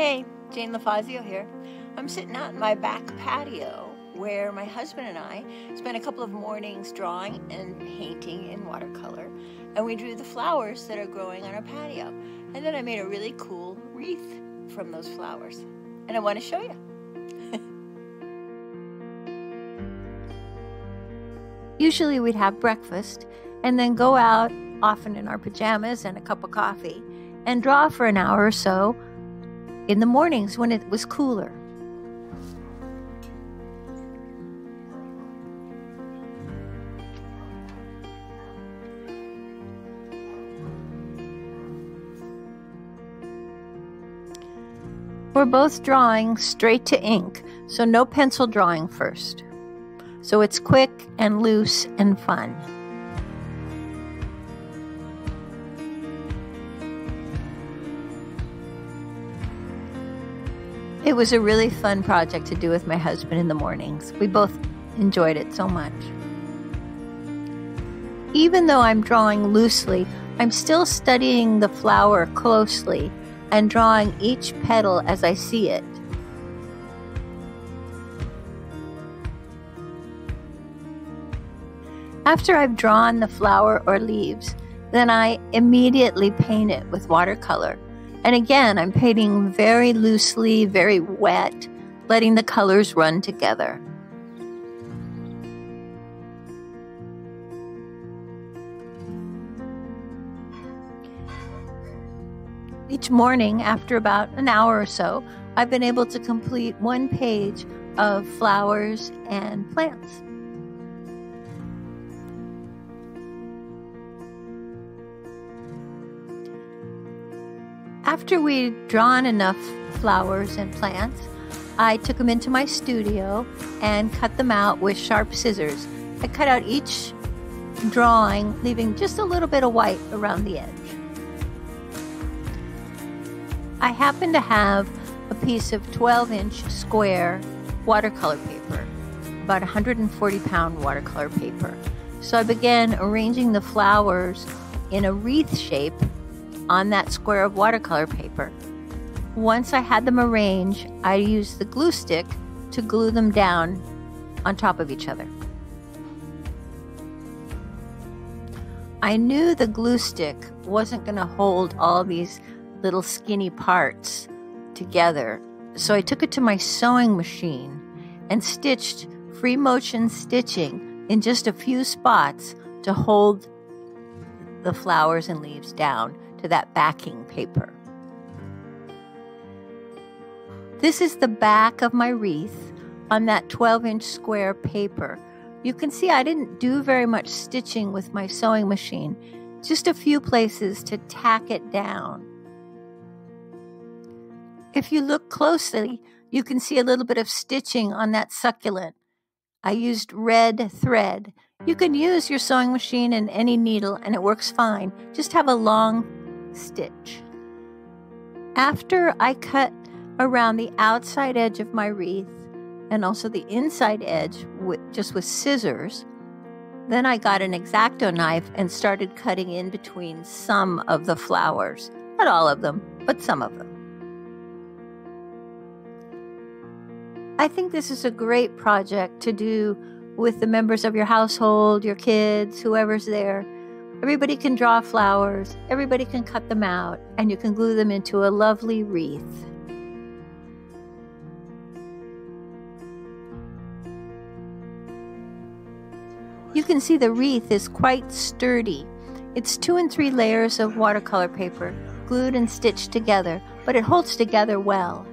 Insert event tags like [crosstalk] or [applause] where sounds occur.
Hey, Jane LaFazio here. I'm sitting out in my back patio where my husband and I spent a couple of mornings drawing and painting in watercolor, and we drew the flowers that are growing on our patio. And then I made a really cool wreath from those flowers, and I want to show you. [laughs] Usually we'd have breakfast and then go out, often in our pajamas and a cup of coffee, and draw for an hour or so in the mornings when it was cooler. We're both drawing straight to ink, so no pencil drawing first. So it's quick and loose and fun. It was a really fun project to do with my husband in the mornings. We both enjoyed it so much. Even though I'm drawing loosely, I'm still studying the flower closely and drawing each petal as I see it. After I've drawn the flower or leaves, then I immediately paint it with watercolor and again, I'm painting very loosely, very wet, letting the colors run together. Each morning, after about an hour or so, I've been able to complete one page of flowers and plants. After we'd drawn enough flowers and plants, I took them into my studio and cut them out with sharp scissors. I cut out each drawing, leaving just a little bit of white around the edge. I happen to have a piece of 12 inch square watercolor paper, about 140 pound watercolor paper. So I began arranging the flowers in a wreath shape on that square of watercolor paper. Once I had them arranged, I used the glue stick to glue them down on top of each other. I knew the glue stick wasn't going to hold all these little skinny parts together, so I took it to my sewing machine and stitched free motion stitching in just a few spots to hold the flowers and leaves down to that backing paper. This is the back of my wreath on that 12 inch square paper. You can see I didn't do very much stitching with my sewing machine, just a few places to tack it down. If you look closely, you can see a little bit of stitching on that succulent. I used red thread. You can use your sewing machine and any needle and it works fine. Just have a long stitch. After I cut around the outside edge of my wreath and also the inside edge with, just with scissors, then I got an X-Acto knife and started cutting in between some of the flowers. Not all of them, but some of them. I think this is a great project to do with the members of your household, your kids, whoever's there Everybody can draw flowers, everybody can cut them out, and you can glue them into a lovely wreath. You can see the wreath is quite sturdy. It's two and three layers of watercolor paper, glued and stitched together, but it holds together well.